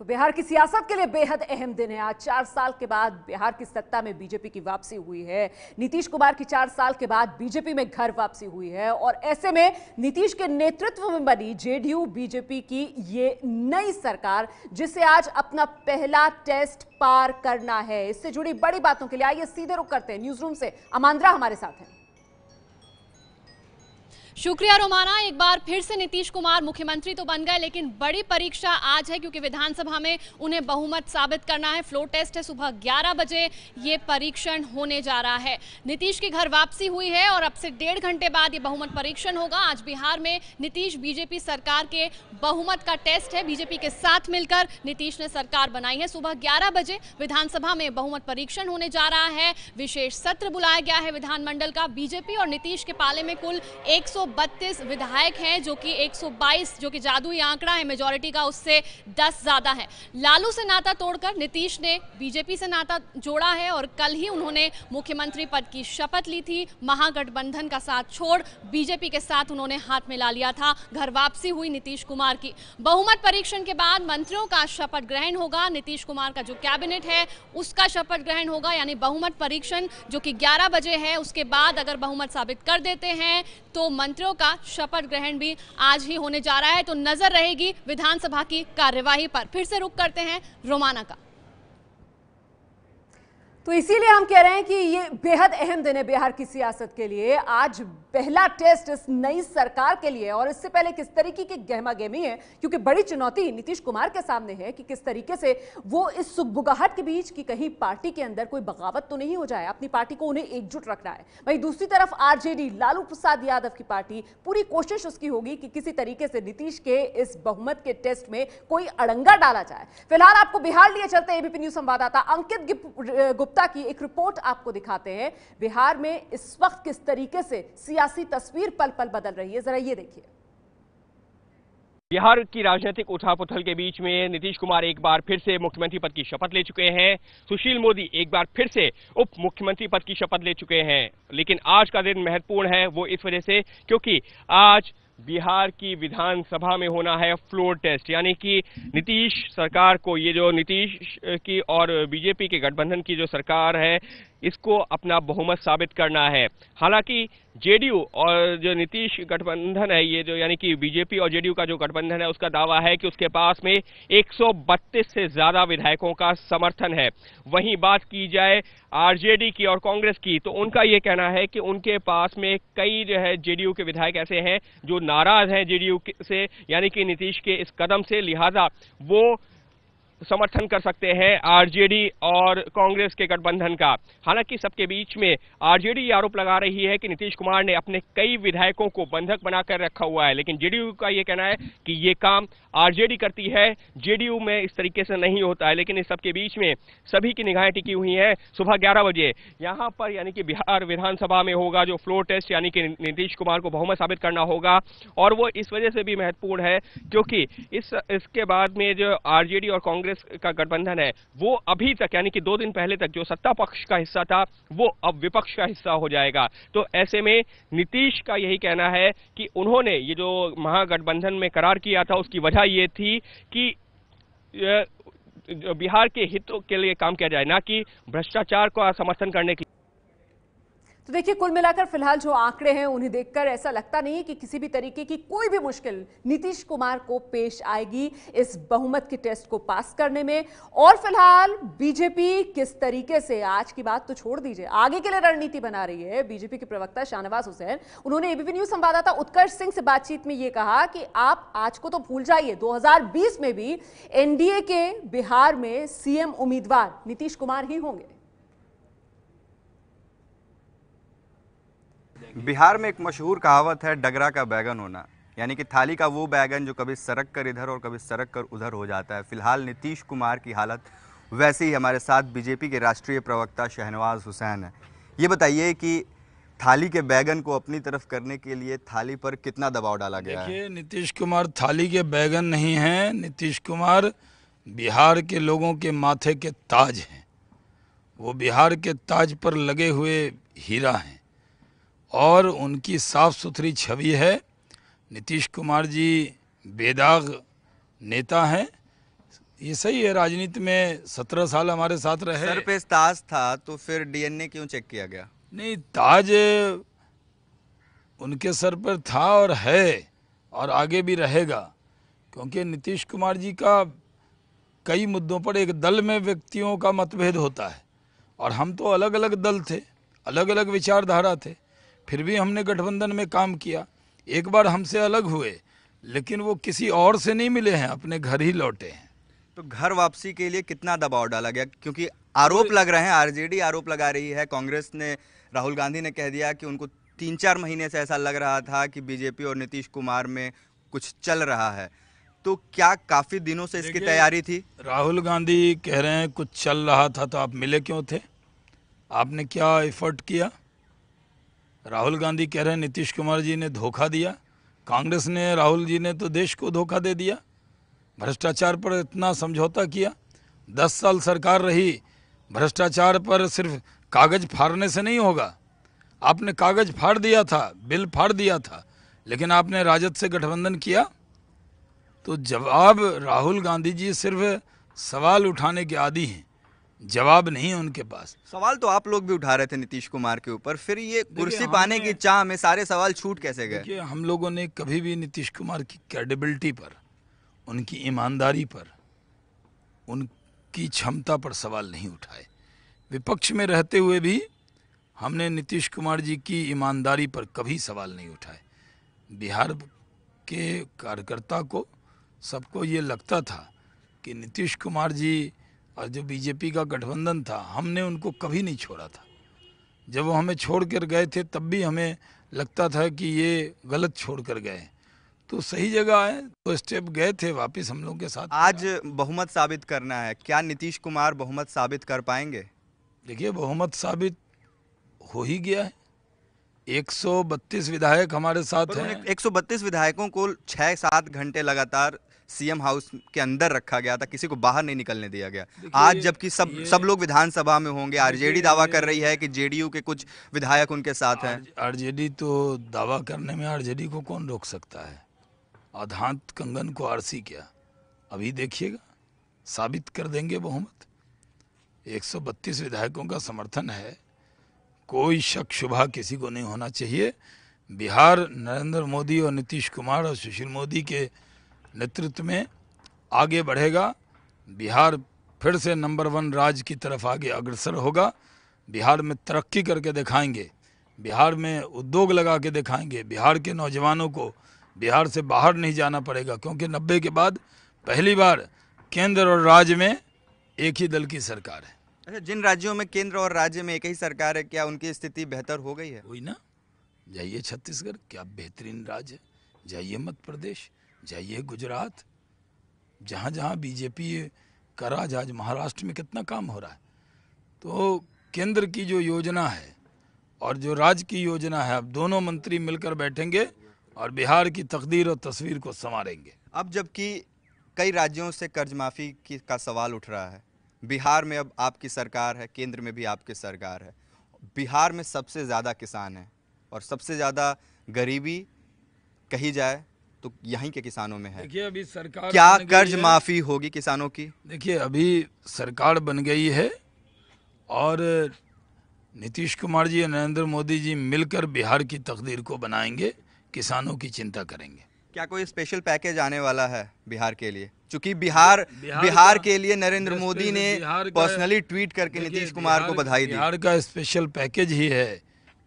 तो बिहार की सियासत के लिए बेहद अहम दिन है। आज चार साल के बाद बिहार की सत्ता में बीजेपी की वापसी हुई है। नीतीश कुमार की चार साल के बाद बीजेपी में घर वापसी हुई है और ऐसे में नीतीश के नेतृत्व में बनी जेडीयू, बीजेपी की ये नई सरकार, जिसे आज अपना पहला टेस्ट पार करना है। इससे जुड़ी बड़ी बातों के लिए आइए सीधे रुक करते हैं। न्यूज़ रूम से अमांद्रा हमारे साथ हैं। शुक्रिया रोमाना, एक बार फिर से नीतीश कुमार मुख्यमंत्री तो बन गए, लेकिन बड़ी परीक्षा आज है क्योंकि विधानसभा में उन्हें बहुमत साबित करना है। फ्लोर टेस्ट है सुबह 11 बजे, ये परीक्षण होने जा रहा है। नीतीश की घर वापसी हुई है और अब से डेढ़ घंटे बाद ये बहुमत परीक्षण होगा। आज बिहार में नीतीश बीजेपी सरकार के बहुमत का टेस्ट है। बीजेपी के साथ मिलकर नीतीश ने सरकार बनाई है। सुबह ग्यारह बजे विधानसभा में बहुमत परीक्षण होने जा रहा है। विशेष सत्र बुलाया गया है विधानमंडल का। बीजेपी और नीतीश के पाले में कुल एक 132 विधायक हैं जो कि 122 जो कि जादुई आंकड़ा है मेजोरिटी का उससे 10 ज़्यादा है। लालू से नाता तोड़कर नीतीश ने बीजेपी से नाता जोड़ा है और कल ही उन्होंने मुख्यमंत्री पद की शपथ ली थी। महागठबंधन का साथ छोड़ बीजेपी के साथ उन्होंने हाथ मिला लिया था, घर वापसी हुई नीतीश कुमार की। बहुमत परीक्षण के बाद मंत्रियों का शपथ ग्रहण होगा। नीतीश कुमार का जो कैबिनेट है, उसका शपथ ग्रहण होगा, यानी बहुमत परीक्षण जो कि 11 बजे है, उसके बाद अगर बहुमत साबित कर देते हैं तो मंत्रियों का शपथ ग्रहण भी आज ही होने जा रहा है। तो नज़र रहेगी विधानसभा की कार्यवाही पर। फिर से रुक करते हैं रोमाना का। तो इसीलिए हम कह रहे हैं कि ये बेहद अहम दिन है बिहार की सियासत के लिए। आज पहला टेस्ट इस नई सरकार के लिए और इससे पहले किस तरीके की गहमा गहमी है, क्योंकि बड़ी चुनौती नीतीश कुमार के सामने है कि किस तरीके से वो इस सुखबुगाहट के बीच की कहीं पार्टी के अंदर कोई बगावत तो नहीं हो जाए, अपनी पार्टी को उन्हें एकजुट रखना है। वहीं दूसरी तरफ़ आरजेडी लालू प्रसाद यादव की पार्टी, पूरी कोशिश उसकी होगी कि किसी तरीके से नीतीश के इस बहुमत के टेस्ट में कोई अड़ंगा डाला जाए। फ़िलहाल आपको बिहार लिए चलते एबीपी न्यूज़ संवाददाता अंकित गुप्ता की एक रिपोर्ट आपको दिखाते हैं। बिहार में इस वक्त किस तरीके से सियासी तस्वीर पल पल बदल रही है? जरा ये देखिए। बिहार की राजनीतिक उथापुथल के बीच में नीतीश कुमार एक बार फिर से मुख्यमंत्री पद की शपथ ले चुके हैं। सुशील मोदी एक बार फिर से उप मुख्यमंत्री पद की शपथ ले चुके हैं। लेकिन आज का दिन महत्वपूर्ण है वो इस वजह से क्योंकि आज बिहार की विधानसभा में होना है फ्लोर टेस्ट। यानी कि नीतीश सरकार को ये जो नीतीश की और बीजेपी के गठबंधन की जो सरकार है इसको अपना बहुमत साबित करना है। हालाँकि जेडीयू और जो नीतीश गठबंधन है, ये जो यानी कि बीजेपी और जेडीयू का जो गठबंधन है, उसका दावा है कि उसके पास में 132 से ज़्यादा विधायकों का समर्थन है। वहीं बात की जाए आरजेडी की और कांग्रेस की तो उनका ये कहना है कि उनके पास में कई जो है जेडीयू के विधायक ऐसे हैं, जो नाराज़ हैं जेडीयू से, यानी कि नीतीश के इस कदम से। लिहाजा वो समर्थन कर सकते हैं आरजेडी और कांग्रेस के गठबंधन का। हालाँकि सबके बीच में आरजेडी आरोप लगा रही है कि नीतीश कुमार ने अपने कई विधायकों को बंधक बनाकर रखा हुआ है, लेकिन जेडीयू का यह कहना है कि ये काम आरजेडी करती है। जेडीयू में इस तरीके से नहीं होता है, लेकिन इस सबके बीच में सभी की निगाहें टिकी हुई हैं सुबह ग्यारह बजे। यहाँ पर यानी कि बिहार विधानसभा में होगा जो फ्लोर टेस्ट, यानी कि नीतीश कुमार को बहुमत साबित करना होगा, और वो इस वजह से भी महत्वपूर्ण है, क्योंकि इस, इसके बाद में जो आरजेडी और कांग्रेस कांग्रेस का गठबंधन है, वो अभी तक, यानी कि दो दिन पहले तक जो सत्ता पक्ष का हिस्सा था, वो अब विपक्ष का हिस्सा हो जाएगा। तो ऐसे में नीतीश का यही कहना है कि उन्होंने ये जो महागठबंधन में करार किया था, उसकी वजह ये थी कि बिहार के हितों के लिए काम किया जाए, ना कि भ्रष्टाचार का समर्थन करने के तो देखिए, कुल मिलाकर फ़िलहाल जो आंकड़े हैं उन्हें देखकर ऐसा लगता नहीं कि किसी भी तरीके की कोई भी मुश्किल नीतीश कुमार को पेश आएगी इस बहुमत के टेस्ट को पास करने में। और फ़िलहाल बीजेपी किस तरीके से, आज की बात तो छोड़ दीजिए, आगे के लिए रणनीति बना रही है। बीजेपी के प्रवक्ता शाहनवाज हुसैन, उन्होंने एबीपी न्यूज़ संवाददाता उत्कर्ष सिंह से बातचीत में यह कहा कि आप आज को तो भूल जाइए, दो हज़ार बीस में भी एनडीए के बिहार में सीएम उम्मीदवार नीतीश कुमार ही होंगे। बिहार में एक मशहूर कहावत है, डगरा का बैगन होना। यानी कि थाली का वो बैगन जो कभी सरक कर इधर और कभी सरक कर उधर हो जाता है। फ़िलहाल नीतीश कुमार की हालत वैसे ही हमारे साथ बीजेपी के राष्ट्रीय प्रवक्ता शहनवाज हुसैन है। ये बताइए कि थाली के बैगन को अपनी तरफ़ करने के लिए थाली पर कितना दबाव डाला गया है? नीतीश कुमार, थाली के बैगन नहीं हैं। नीतीश कुमार बिहार के लोगों के माथे के ताज हैं। वो बिहार के ताज पर लगे हुए हीरा हैं। और उनकी साफ़ सुथरी छवि है। नीतीश कुमार जी बेदाग नेता हैं। ये सही है राजनीति में सत्रह साल हमारे साथ रहे। सर पे ताज था तो फिर डीएनए क्यों चेक किया गया? नहीं ताज उनके सर पर था और है और आगे भी रहेगा। क्योंकि नीतीश कुमार जी का कई मुद्दों पर एक दल में व्यक्तियों का मतभेद होता है। और हम तो अलग अलग दल थे अलग अलग विचारधारा थे। फिर भी हमने गठबंधन में काम किया। एक बार हमसे अलग हुए लेकिन वो किसी और से नहीं मिले हैं अपने घर ही लौटे हैं। तो घर वापसी के लिए कितना दबाव डाला गया? क्योंकि आरोप लग रहे हैं आरजेडी आरोप लगा रही है कांग्रेस ने राहुल गांधी ने कह दिया कि उनको तीन चार महीने से ऐसा लग रहा था कि बीजेपी और नीतीश कुमार में कुछ चल रहा है। तो क्या काफ़ी दिनों से इसकी तैयारी थी? राहुल गांधी कह रहे हैं कुछ चल रहा था तो आप मिले क्यों थे? आपने क्या एफर्ट किया? राहुल गांधी कह रहे हैं, नीतीश कुमार जी ने धोखा दिया। कांग्रेस ने, राहुल जी ने तो देश को धोखा दे दिया। भ्रष्टाचार पर इतना समझौता किया। दस साल सरकार रही, भ्रष्टाचार पर सिर्फ़ कागज़ फाड़ने से नहीं होगा। आपने कागज़ फाड़ दिया था, बिल फाड़ दिया था, लेकिन आपने राजद से गठबंधन किया। तो जवाब राहुल गांधी जी सिर्फ़ सवाल उठाने के आदि हैं। जवाब नहीं है उनके पास। सवाल तो आप लोग भी उठा रहे थे नीतीश कुमार के ऊपर फिर ये कुर्सी पाने की चाह में सारे सवाल छूट कैसे गए? हम लोगों ने कभी भी नीतीश कुमार की क्रेडिबिलिटी पर उनकी ईमानदारी पर उनकी क्षमता पर सवाल नहीं उठाए। विपक्ष में रहते हुए भी हमने नीतीश कुमार जी की ईमानदारी पर कभी सवाल नहीं उठाए। बिहार के कार्यकर्ता को सबको ये लगता था कि नीतीश कुमार जी और जो बीजेपी का गठबंधन था हमने उनको कभी नहीं छोड़ा था। जब वो हमें छोड़ कर गए थे तब भी हमें लगता था कि ये गलत छोड़ कर गए। तो सही जगह आए तो स्टेप गए थे वापस हम लोग के साथ आज बहुमत साबित करना है। क्या नीतीश कुमार बहुमत साबित कर पाएँगे? देखिए बहुमत साबित हो ही गया है। 132 विधायक हमारे साथ हैं। 132 विधायकों को छः सात घंटे लगातार सीएम हाउस के अंदर रखा गया था किसी को बाहर नहीं निकलने दिया गया। आज जबकि सब सब लोग विधानसभा में होंगे आरजेडी दावा कर रही है कि जेडीयू के कुछ विधायक उनके साथ हैं। आरजेडी तो दावा करने में आरजेडी को कौन रोक सकता है? आधांत कंगन को आरसी क्या? अभी देखिएगा साबित कर देंगे बहुमत। 132 विधायकों का समर्थन है। कोई शक शुभा किसी को नहीं होना चाहिए। बिहार नरेंद्र मोदी और नीतीश कुमार और सुशील मोदी के नेतृत्व में आगे बढ़ेगा। बिहार फिर से नंबर वन राज्य की तरफ़ आगे अग्रसर होगा। बिहार में तरक्की करके दिखाएँगे। बिहार में उद्योग लगा के दिखाएँगे। बिहार के नौजवानों को बिहार से बाहर नहीं जाना पड़ेगा क्योंकि नब्बे के बाद पहली बार केंद्र और राज्य में एक ही दल की सरकार है। अच्छा जिन राज्यों में केंद्र और राज्य में एक ही सरकार है क्या उनकी स्थिति बेहतर हो गई है? वही ना जाइए छत्तीसगढ़ क्या बेहतरीन राज्य है। जाइए मध्य प्रदेश जाइए गुजरात। जहाँ जहाँ बीजेपी का राज आज महाराष्ट्र में कितना काम हो रहा है। तो केंद्र की जो योजना है और जो राज्य की योजना है, अब दोनों मंत्री मिलकर बैठेंगे और बिहार की तकदीर और तस्वीर को संवारेंगे। अब जबकि कई राज्यों से कर्ज माफ़ी का सवाल उठ रहा है। बिहार में अब आपकी सरकार है, केंद्र में भी आपकी सरकार है। बिहार में सबसे ज़्यादा किसान हैं और सबसे ज़्यादा गरीबी कही जाए तो यहीं के किसानों में है। देखिए अभी सरकार क्या कर्ज माफ़ी होगी किसानों की? देखिए अभी सरकार बन गई है और नीतीश कुमार जी और नरेंद्र मोदी जी मिलकर बिहार की तकदीर को बनाएँगे किसानों की चिंता करेंगे। क्या कोई स्पेशल पैकेज आने वाला है बिहार के लिए? क्योंकि बिहार बिहार बिहार के लिए नरेंद्र मोदी ने पर्सनली ट्वीट करके नीतीश कुमार को बधाई दी। बिहार का स्पेशल पैकेज ही है।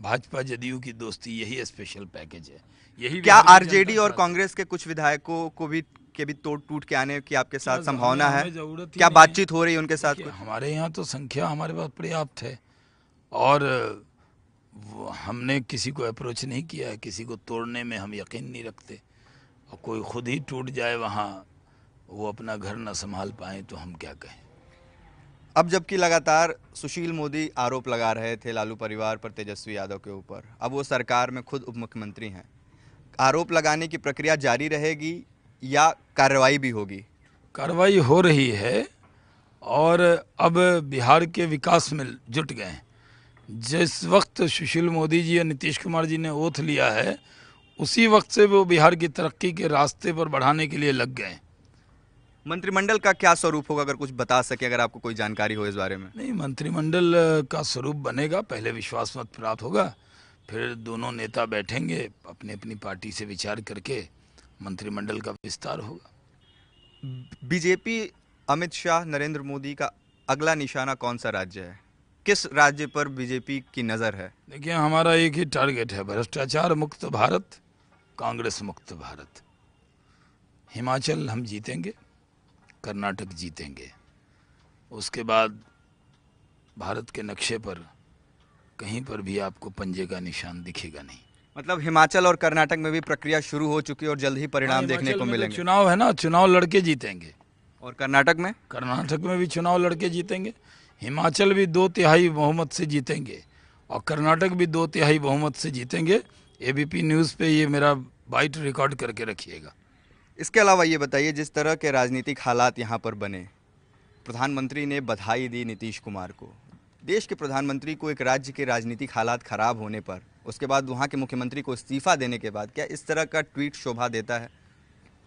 भाजपा जदयू की दोस्ती यही स्पेशल पैकेज है। यही क्या आरजेडी और कांग्रेस के कुछ विधायकों को भी के भी तोड़ टूट के आने की आपके साथ संभावना है? क्या बातचीत हो रही है उनके साथ हमारे यहाँ तो संख्या हमारे पास पर्याप्त है। और हमने किसी को अप्रोच नहीं किया है किसी को तोड़ने में हम यकीन नहीं रखते। और कोई खुद ही टूट जाए वहाँ वो अपना घर न संभाल पाए तो हम क्या कहें? अब जबकि लगातार सुशील मोदी आरोप लगा रहे थे लालू परिवार पर तेजस्वी यादव के ऊपर अब वो सरकार में खुद उप मुख्यमंत्री हैं। आरोप लगाने की प्रक्रिया जारी रहेगी या कार्रवाई भी होगी? कार्रवाई हो रही है और अब बिहार के विकास में जुट गए हैं। जिस वक्त सुशील मोदी जी या नीतीश कुमार जी ने ओथ लिया है उसी वक्त से वो बिहार की तरक्की के रास्ते पर बढ़ाने के लिए लग गए हैं। मंत्रिमंडल का क्या स्वरूप होगा अगर कुछ बता सके अगर आपको कोई जानकारी हो इस बारे में? नहीं मंत्रिमंडल का स्वरूप बनेगा पहले विश्वास मत प्राप्त होगा। फिर दोनों नेता बैठेंगे अपनी अपनी पार्टी से विचार करके मंत्रिमंडल का विस्तार होगा। बीजेपी अमित शाह नरेंद्र मोदी का अगला निशाना कौन सा राज्य है? किस राज्य पर बीजेपी की नज़र है? देखिए हमारा एक ही टारगेट है भ्रष्टाचार मुक्त भारत कांग्रेस मुक्त भारत। हिमाचल हम जीतेंगे कर्नाटक जीतेंगे। उसके बाद भारत के नक्शे पर कहीं पर भी आपको पंजे का निशान दिखेगा नहीं। मतलब हिमाचल और कर्नाटक में भी प्रक्रिया शुरू हो चुकी है और जल्द ही परिणाम देखने को तो मिलेंगे। चुनाव है ना चुनाव लड़के जीतेंगे। और कर्नाटक में? कर्नाटक में भी चुनाव लड़के जीतेंगे। हिमाचल भी दो तिहाई बहुमत से जीतेंगे और कर्नाटक भी दो तिहाई बहुमत से जीतेंगे। एबीपी न्यूज़ पे ये मेरा बाइट रिकॉर्ड करके रखिएगा। इसके अलावा ये बताइए जिस तरह के राजनीतिक हालात यहाँ पर बने प्रधानमंत्री ने बधाई दी नीतीश कुमार को। देश के प्रधानमंत्री को एक राज्य के राजनीतिक हालात खराब होने पर, उसके बाद वहाँ के मुख्यमंत्री को इस्तीफा देने के बाद क्या इस तरह का ट्वीट शोभा देता है?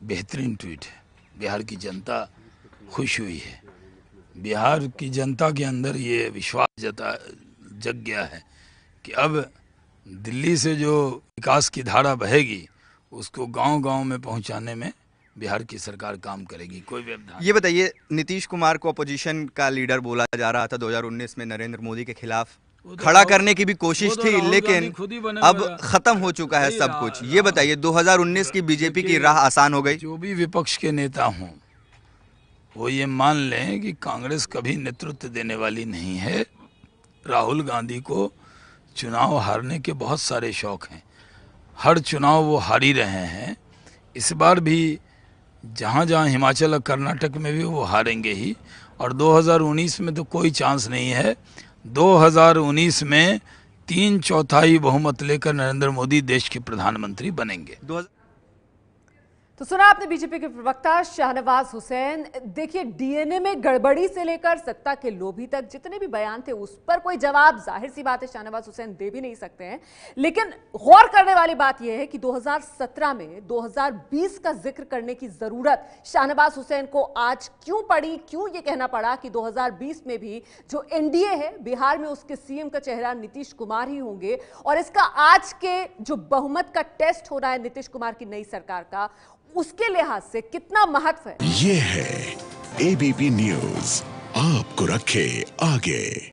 बेहतरीन ट्वीट है। बिहार की जनता खुश हुई है। बिहार की जनता के अंदर ये विश्वास जता, जग गया है कि अब दिल्ली से जो विकास की धारा बहेगी, उसको गांव-गांव में पहुँचाने में बिहार की सरकार काम करेगी कोई व्यवधान ये बताइए नीतीश कुमार को अपोजिशन का लीडर बोला जा रहा था 2019 में नरेंद्र मोदी के खिलाफ। तो खड़ा करने की भी कोशिश तो थी लेकिन अब खत्म हो चुका है सब कुछ। ये बताइए 2019 की बीजेपी की राह आसान हो गई? जो भी विपक्ष के नेता हों वो ये मान लें कि कांग्रेस कभी नेतृत्व देने वाली नहीं है। राहुल गांधी को चुनाव हारने के बहुत सारे शौक हैं। हर चुनाव वो हार ही रहे हैं। इस बार भी जहाँ जहाँ हिमाचल और कर्नाटक में भी वो हारेंगे ही। और 2019 में तो कोई चांस नहीं है। 2019 में तीन चौथाई बहुमत लेकर नरेंद्र मोदी देश के प्रधानमंत्री बनेंगे। 2000 तो सुना आपने बीजेपी के प्रवक्ता शाहनवाज हुसैन, देखिए, डीएनए में गड़बड़ी से लेकर सत्ता के लोभी तक जितने भी बयान थे उस पर कोई जवाब, ज़ाहिर सी बात है, शाहनवाज हुसैन दे भी नहीं सकते हैं। लेकिन गौर करने वाली बात यह है कि 2017 में 2020 का ज़िक्र करने की ज़रूरत शाहनवाज हुसैन को आज क्यों पड़ी, क्यों ये कहना पड़ा कि 2020 में भी जो एनडीए है, बिहार में उसके सीएम का चेहरा नीतीश कुमार ही होंगे और इसका आज के जो बहुमत का टेस्ट हो रहा है नीतीश कुमार की नई सरकार का उसके लिहाज से कितना महत्व है। ये है एबीपी न्यूज़ आपको रखे आगे।